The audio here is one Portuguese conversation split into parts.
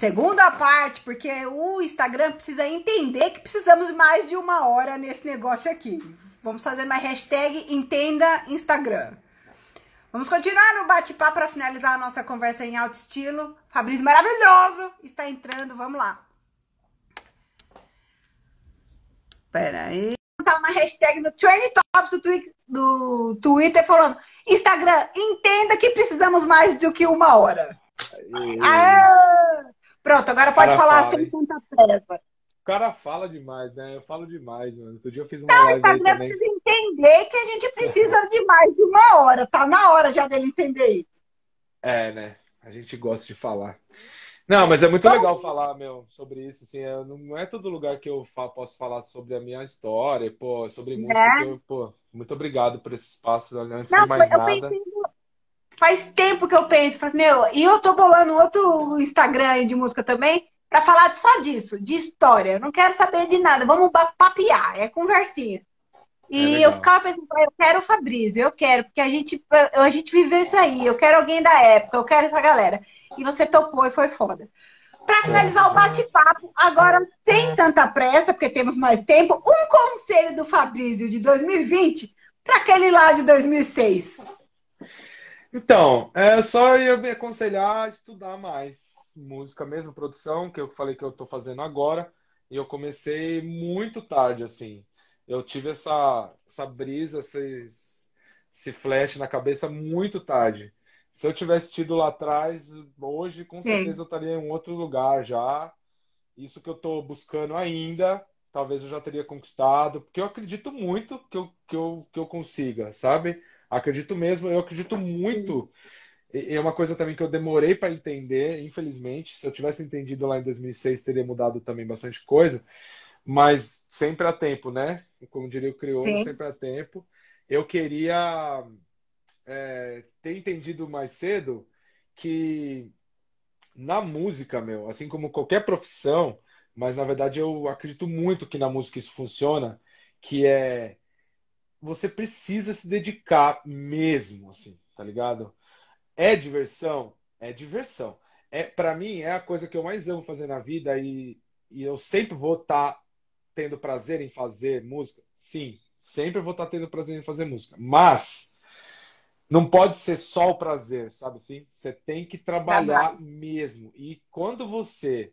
segunda parte, porque o Instagram precisa entender que precisamos mais de uma hora nesse negócio aqui. Vamos fazer mais hashtag Entenda Instagram. Vamos continuar no bate-papo para finalizar a nossa conversa em alto estilo. Fabrício maravilhoso está entrando, vamos lá. Pera aí. Tá uma hashtag no Trend Tops do, Twitter, do Twitter falando: Instagram, entenda que precisamos mais do que uma hora. Aê! Pronto, agora pode falar fala, sem tanta pressa. O cara fala demais, né? Eu falo demais, mano. Outro dia eu fiz uma Não, live Instagram também. precisa entender que a gente precisa de mais de uma hora. Tá na hora já dele entender isso. É, né? A gente gosta de falar. Não, mas é muito legal falar, meu, sobre isso. Assim, eu, não é todo lugar que eu fa posso falar sobre a minha história, pô, sobre música. É. Eu, pô, muito obrigado por esse espaço. Antes Não, de mais eu nada. pensei Faz tempo que eu penso, faz, meu, e eu tô bolando outro Instagram aí de música também, pra falar só disso, de história. Eu não quero saber de nada, vamos papear, é conversinha. E legal. eu ficava pensando, eu quero o Fabrício, eu quero, porque a gente, a gente viveu isso aí, eu quero alguém da época, eu quero essa galera. E você topou e foi foda. Pra finalizar o bate-papo, agora sem tanta pressa, porque temos mais tempo, um conselho do Fabrício de 2020 para aquele lá de 2006. Então, é só eu me aconselhar a estudar mais música mesmo, produção, que eu falei que eu tô fazendo agora. E eu comecei muito tarde, assim. Eu tive essa, essa brisa, esse, esse flash na cabeça muito tarde. Se eu tivesse tido lá atrás, hoje com certeza eu estaria em um outro lugar já. Isso que eu tô buscando ainda, talvez eu já teria conquistado, porque eu acredito muito que eu, que eu, que eu consiga, sabe? Acredito mesmo, eu acredito muito. E é uma coisa também que eu demorei para entender, infelizmente. Se eu tivesse entendido lá em 2006, teria mudado também bastante coisa. Mas sempre há tempo, né? Como diria o crioulo, Sim. sempre há tempo. Eu queria é, ter entendido mais cedo que na música, meu, assim como qualquer profissão, mas na verdade eu acredito muito que na música isso funciona, que é você precisa se dedicar mesmo, assim, tá ligado? É diversão? É diversão. É, para mim, é a coisa que eu mais amo fazer na vida e, e eu sempre vou estar tendo prazer em fazer música. Sim, sempre vou estar tendo prazer em fazer música. Mas não pode ser só o prazer, sabe assim? Você tem que trabalhar mesmo. E quando você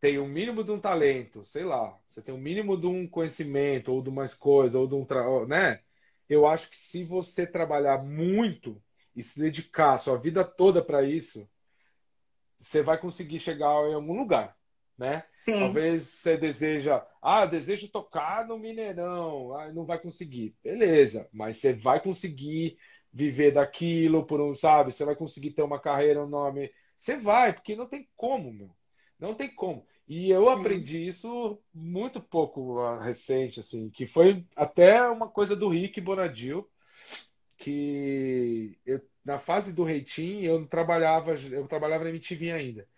tem o mínimo de um talento, sei lá, você tem o mínimo de um conhecimento, ou de mais coisa, ou de um, tra- né? Eu acho que se você trabalhar muito e se dedicar a sua vida toda para isso, você vai conseguir chegar em algum lugar, né? Sim. Talvez você deseja, ah, desejo tocar no Mineirão, ah, não vai conseguir. Beleza, mas você vai conseguir viver daquilo por um, sabe? Você vai conseguir ter uma carreira, um nome. Você vai, porque não tem como, meu. Não tem como. E eu aprendi isso muito pouco ah, recente, assim, que foi até uma coisa do Rick Bonadil, que eu, na fase do Reitinho eu trabalhava, eu trabalhava na MTV ainda.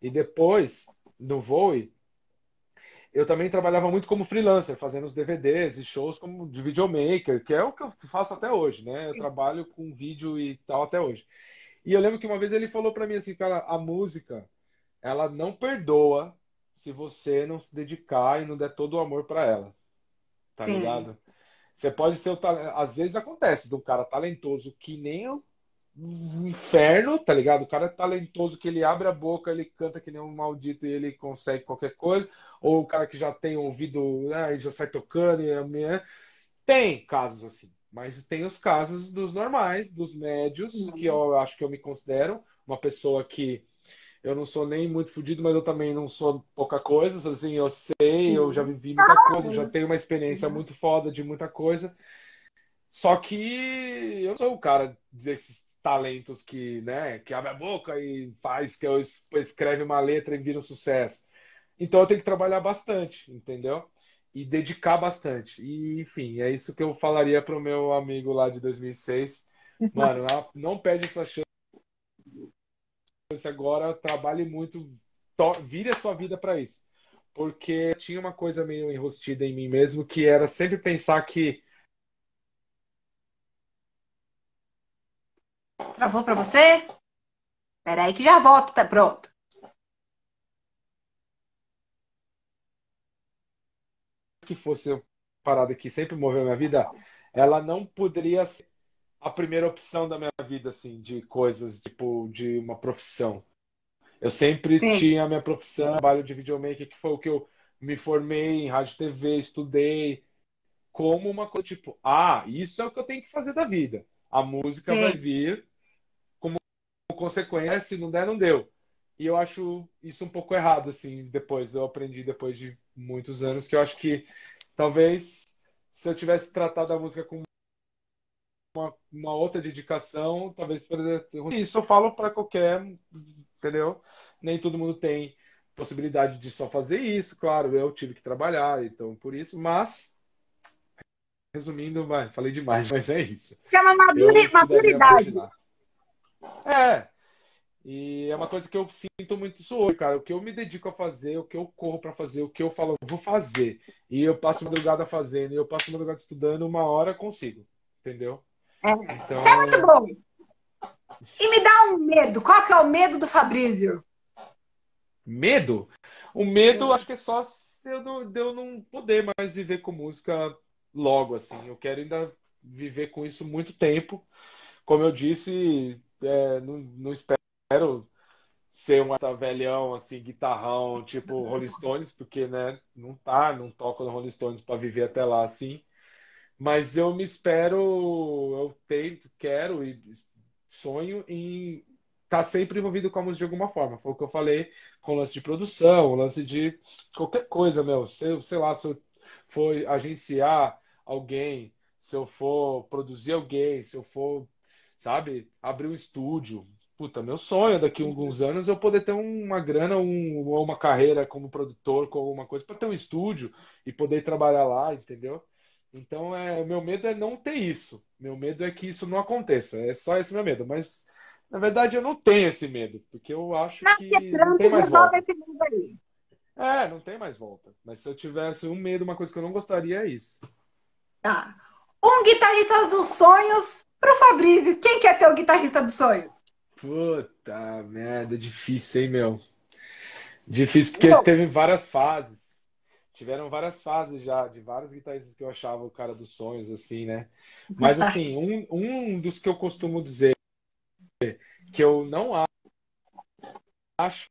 E depois, no Voe, eu também trabalhava muito como freelancer, fazendo os DVDs e shows como de videomaker, que é o que eu faço até hoje, né? Eu trabalho com vídeo e tal até hoje. E eu lembro que uma vez ele falou pra mim assim, cara, a música, ela não perdoa se você não se dedicar e não der todo o amor pra ela. Tá Sim. ligado? Você pode ser o talento. Às vezes acontece de um cara talentoso que nem o inferno, tá ligado? O cara é talentoso que ele abre a boca, ele canta que nem um maldito e ele consegue qualquer coisa. Ou o cara que já tem ouvido, né, e já sai tocando. E, é- tem casos assim. Mas tem os casos dos normais, dos médios, que eu acho que eu me considero uma pessoa que eu não sou nem muito fodido, mas eu também não sou pouca coisa. Assim, eu sei, eu já vivi muita coisa, já tenho uma experiência muito foda de muita coisa. Só que eu sou o cara desses talentos que, né, que abre a boca e faz que eu es- escreve uma letra e vira um sucesso. Então eu tenho que trabalhar bastante, entendeu? E dedicar bastante. E, enfim, é isso que eu falaria pro meu amigo lá de 2006. Mano, não- não perde essa chance agora trabalhe muito, vire a sua vida para isso. Porque tinha uma coisa meio enrostida em mim mesmo, que era sempre pensar que. Travou para você? Peraí que já volto, tá pronto. Que fosse parada que sempre moveu minha vida, ela não poderia ser a primeira opção da minha vida, assim, de coisas, tipo, de uma profissão. Eu sempre Sim. tinha a minha profissão, trabalho de videomaker, que foi o que eu me formei em rádio e TV, estudei, como uma coisa, tipo, ah, isso é o que eu tenho que fazer da vida. A música Sim. vai vir como consequência, se não der, não deu. E eu acho isso um pouco errado, assim, depois. Eu aprendi depois de muitos anos que eu acho que talvez se eu tivesse tratado a música com uma, outra dedicação, talvez isso eu falo para qualquer, entendeu? Nem todo mundo tem possibilidade de só fazer isso, claro, eu tive que trabalhar, então por isso, mas resumindo, vai, falei demais, mas é isso. Chama maturidade. É, e é uma coisa que eu sinto muito isso hoje, cara. O que eu me dedico a fazer, o que eu corro para fazer, o que eu falo, vou fazer. E eu passo madrugada fazendo, e eu passo madrugada estudando, uma hora consigo. Entendeu? É. Então... Isso é muito bom. E me dá um medo. Qual que é o medo do Fabrício? Medo? O medo, acho que é só eu não, de eu não poder mais viver com música logo, assim. Eu quero ainda viver com isso muito tempo. Como eu disse, é, não, não espero ser um velhão, assim, guitarrão, tipo Rolling Stones, porque, né, não tá, não toco no Rolling Stones para viver até lá, assim. Mas eu me espero, eu tento, quero e sonho em estar tá sempre envolvido com a música de alguma forma. Foi o que eu falei com o lance de produção, o lance de qualquer coisa, meu. Se eu, sei lá, se eu for agenciar alguém, se eu for produzir alguém, se eu for, sabe, abrir um estúdio, puta, meu sonho daqui a alguns anos eu poder ter uma grana um, ou uma carreira como produtor, com alguma coisa, para ter um estúdio e poder trabalhar lá, entendeu? Então, é, o meu medo é não ter isso. Meu medo é que isso não aconteça. É só esse meu medo. Mas, na verdade, eu não tenho esse medo, porque eu acho não, que não tem mais volta. É, não tem mais volta. Mas se eu tivesse um medo, uma coisa que eu não gostaria é isso. Tá. Um guitarrista dos sonhos pro Fabrício. Quem quer ter o guitarrista dos sonhos? Puta merda, difícil, hein, meu? Difícil porque Não. teve várias fases. Tiveram várias fases já, de vários guitarristas que eu achava o cara dos sonhos, assim, né? Mas, assim, um, um dos que eu costumo dizer que eu não acho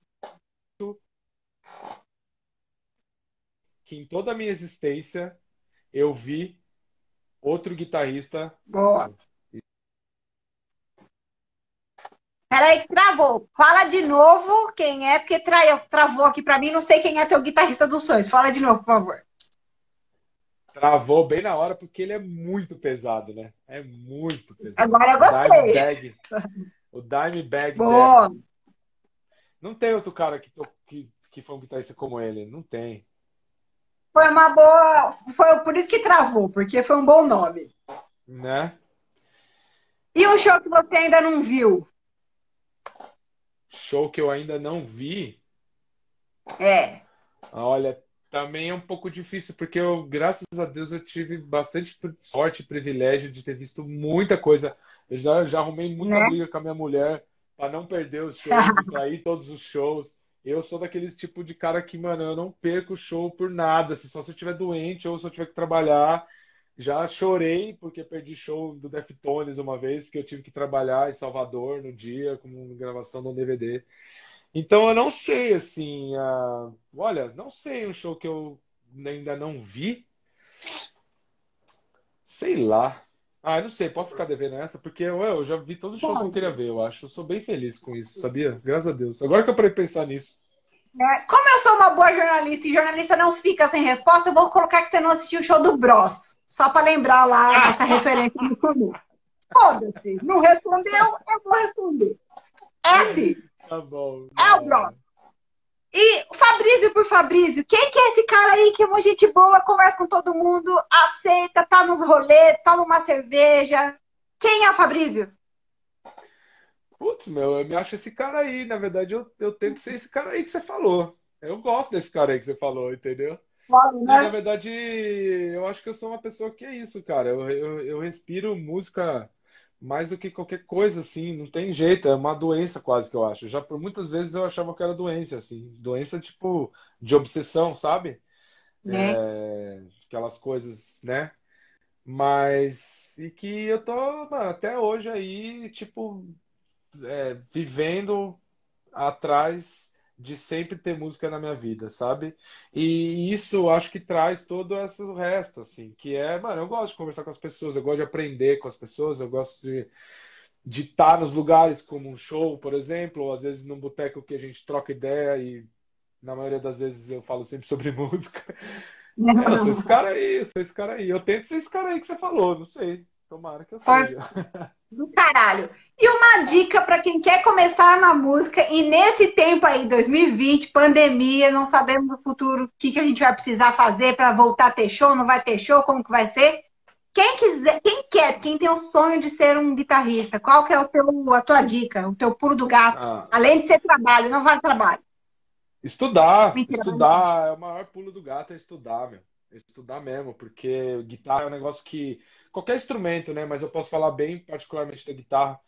que em toda a minha existência eu vi outro guitarrista Boa. Peraí, travou. Fala de novo quem é, porque tra... travou aqui para mim. Não sei quem é teu guitarrista dos sonhos. Fala de novo, por favor. Travou bem na hora, porque ele é muito pesado, né? É muito pesado. Agora eu gostei. o Dimebag. Boa. Não tem outro cara que, que, que foi um guitarrista como ele. Não tem. Foi uma boa. Foi por isso que travou, porque foi um bom nome. Né? E um show que você ainda não viu? Show que eu ainda não vi. É. Olha, também é um pouco difícil, porque eu, graças a Deus, eu tive bastante sorte e privilégio de ter visto muita coisa. Eu já, já arrumei muita né? briga com a minha mulher para não perder os shows, para ir todos os shows. Eu sou daqueles tipo de cara que, mano, eu não perco o show por nada. Se só se eu estiver doente ou se eu tiver que trabalhar. Já chorei porque perdi show do Deftones uma vez, porque eu tive que trabalhar em Salvador no dia, com gravação de um DVD. Então eu não sei, assim. Uh... Olha, não sei um show que eu ainda não vi. Sei lá. Ah, eu não sei, posso ficar devendo essa? Porque eu, eu já vi todos os shows que eu queria ver, eu acho. Eu sou bem feliz com isso, sabia? Graças a Deus. Agora que eu parei pensar nisso. É, como eu sou uma boa jornalista e jornalista não fica sem resposta, eu vou colocar que você não assistiu o show do Bros. Só para lembrar lá essa referência no comum. Foda-se. Não respondeu, eu vou responder. É assim. Tá bom. É o Bros. E Fabrício por Fabrício, quem que é esse cara aí que é uma gente boa, conversa com todo mundo, aceita, tá nos rolês, toma uma cerveja? Quem é o Fabrício? Putz, meu, eu me acho esse cara aí. Na verdade, eu, eu tento ser esse cara aí que você falou. Eu gosto desse cara aí que você falou, entendeu? Claro, né? Na verdade, eu acho que eu sou uma pessoa que é isso, cara. Eu, eu, eu respiro música mais do que qualquer coisa, assim. Não tem jeito, é uma doença quase que eu acho. Já por muitas vezes eu achava que era doença, assim. Doença tipo de obsessão, sabe? Né? É, aquelas coisas, né? Mas, e que eu tô, mano, até hoje aí, tipo, é, vivendo atrás de sempre ter música na minha vida, sabe? E isso acho que traz todo esse resto, assim, que é, mano, eu gosto de conversar com as pessoas, eu gosto de aprender com as pessoas, eu gosto de de estar nos lugares como um show, por exemplo, ou às vezes num boteco que a gente troca ideia e na maioria das vezes eu falo sempre sobre música. É, eu sou esse cara aí, eu sou esse cara aí. Eu tento ser esse cara aí que você falou, não sei. Tomara que eu seja. Do caralho. E uma dica para quem quer começar na música e nesse tempo aí, 2020, pandemia, não sabemos no futuro o que, que a gente vai precisar fazer para voltar a ter show, não vai ter show, como que vai ser. Quem quiser, quem quer, quem tem o sonho de ser um guitarrista, qual que é o teu, a tua dica, o teu pulo do gato? Ah. Além de ser trabalho, não vale trabalho. Estudar, Mentira, estudar é o maior pulo do gato é estudar, meu. É estudar mesmo, porque guitarra é um negócio que qualquer instrumento, né? Mas eu posso falar bem particularmente da guitarra.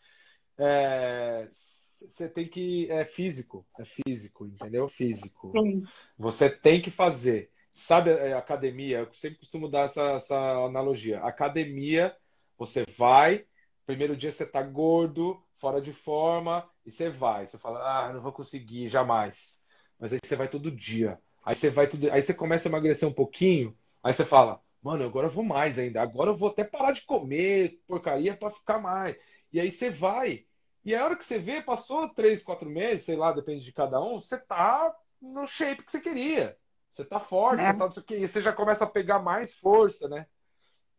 É, você tem que é físico, é físico, entendeu? Físico. Sim. Você tem que fazer. Sabe é, academia? Eu sempre costumo dar essa, essa analogia. Academia, você vai, primeiro dia você tá gordo, fora de forma, e você vai. Você fala, ah, não vou conseguir, jamais. Mas aí você vai todo dia. Aí você vai tudo, aí você começa a emagrecer um pouquinho, aí você fala, mano, agora eu vou mais ainda. Agora eu vou até parar de comer porcaria para ficar mais. E aí você vai. E a hora que você vê, passou três, quatro meses, sei lá, depende de cada um, você tá no shape que você queria. Você tá forte, né? você tá não sei o quê, e você já começa a pegar mais força, né?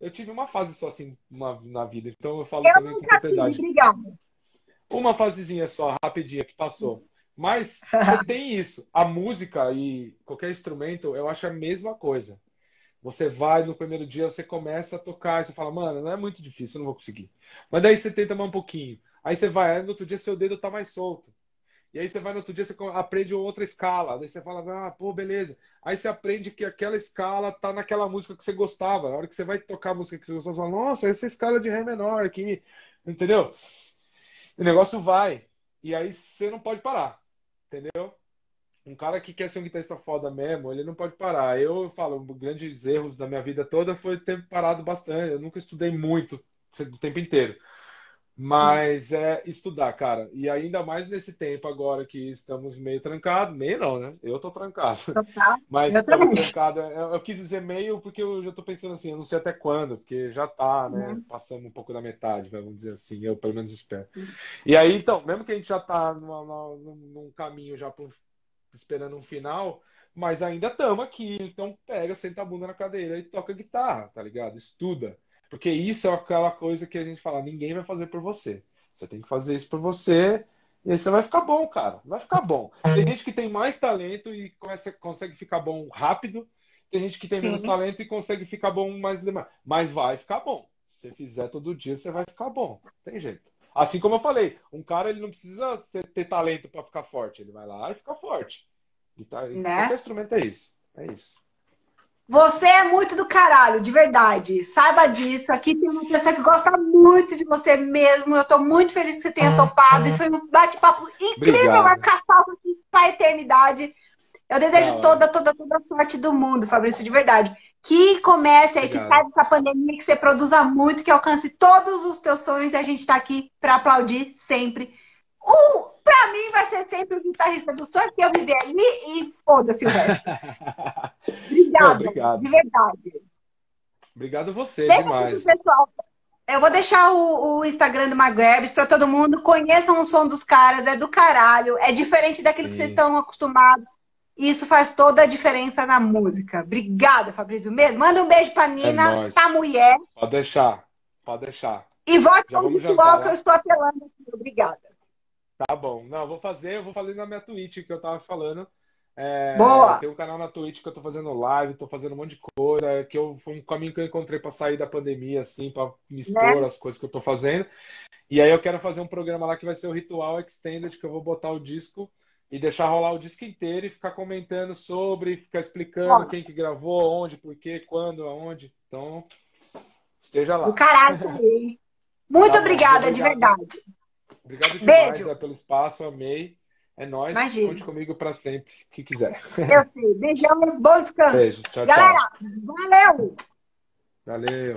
Eu tive uma fase só assim uma, na vida, então eu falo eu também com propriedade. Uma fasezinha só, rapidinha, que passou. Mas você tem isso. A música e qualquer instrumento, eu acho a mesma coisa. Você vai no primeiro dia, você começa a tocar, você fala, mano, não é muito difícil, eu não vou conseguir. Mas daí você tenta mais um pouquinho. Aí você vai, aí no outro dia seu dedo tá mais solto. E aí você vai no outro dia, você aprende outra escala. Daí você fala, ah, pô, beleza. Aí você aprende que aquela escala tá naquela música que você gostava. Na hora que você vai tocar a música que você gostava, você fala, nossa, essa escala de Ré menor aqui. Entendeu? O negócio vai. E aí você não pode parar. Entendeu? Um cara que quer ser um guitarrista foda mesmo, ele não pode parar. Eu falo, um grandes erros da minha vida toda foi ter parado bastante. Eu nunca estudei muito o tempo inteiro. Mas é estudar, cara. E ainda mais nesse tempo agora que estamos meio trancados. Meio não, né? Eu tô trancado. Total. Mas estamos trancados. Eu, eu, quis dizer meio porque eu já tô pensando assim, eu não sei até quando, porque já tá, né? Uhum. Passando um pouco da metade, vamos dizer assim. Eu pelo menos espero. Uhum. E aí, então, mesmo que a gente já tá numa, numa, num caminho já pro, esperando um final, mas ainda estamos aqui. Então pega, senta a bunda na cadeira e toca guitarra, tá ligado? Estuda. Porque isso é aquela coisa que a gente fala, ninguém vai fazer por você. Você tem que fazer isso por você e aí você vai ficar bom, cara. Vai ficar bom. Tem gente que tem mais talento e consegue ficar bom rápido. Tem gente que tem Sim. menos talento e consegue ficar bom mais Mas vai ficar bom. Se você fizer todo dia, você vai ficar bom. Tem jeito. Assim como eu falei, um cara ele não precisa ter talento para ficar forte. Ele vai lá e fica forte. E tá, né? Qualquer instrumento é isso. É isso. Você é muito do caralho, de verdade. Saiba disso. Aqui tem uma pessoa que gosta muito de você mesmo. Eu tô muito feliz que você tenha topado. E foi um bate-papo incrível, uma caçada para a eternidade. Eu desejo toda, toda, toda a sorte do mundo, Fabrício, de verdade. Que comece aí, Obrigado. que saia dessa pandemia, que você produza muito, que alcance todos os teus sonhos. E a gente está aqui para aplaudir sempre. Uh, para mim vai ser sempre o guitarrista do sonho, que eu viver ali e foda-se o resto. Obrigada, obrigado. de verdade. Obrigado você, Deixa demais. Pessoal, eu vou deixar o, o Instagram do Magrebs para todo mundo. Conheçam o som dos caras, é do caralho. É diferente daquilo Sim. que vocês estão acostumados. Isso faz toda a diferença na música. Obrigada, Fabrício mesmo. Manda um beijo pra Nina, é pra mulher. Pode deixar, pode deixar. E vote com o igual que eu estou apelando aqui. Obrigada. Tá bom. Não, vou fazer, eu vou fazer na minha Twitch que eu tava falando. É, Boa! Tem um canal na Twitch que eu tô fazendo live, tô fazendo um monte de coisa, que eu, foi um caminho que eu encontrei para sair da pandemia, assim, para me expor né? as coisas que eu tô fazendo. E aí eu quero fazer um programa lá que vai ser o Ritual Extended, que eu vou botar o disco e deixar rolar o disco inteiro e ficar comentando sobre, ficar explicando quem que gravou, onde, por quê, quando, aonde. Então, esteja lá. O caralho Muito tá obrigada, de verdade. Obrigado demais Beijo. É, pelo espaço, amei. É nóis. Imagina. Conte comigo para sempre, que quiser. Eu sei. Beijão, bom descanso. Beijo. Tchau, Galera, tchau. valeu! Valeu.